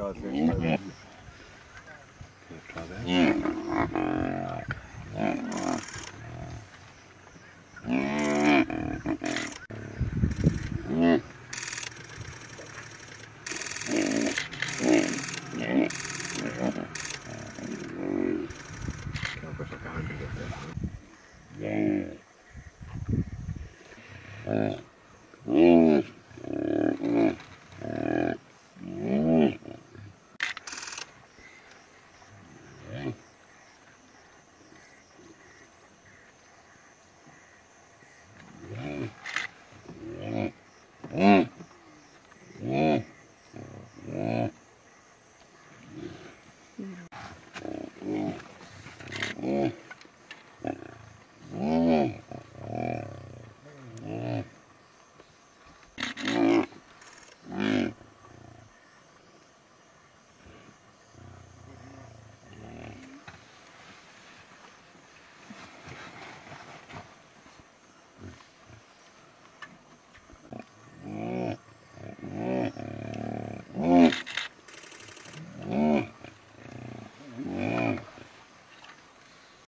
God's going to Mhm.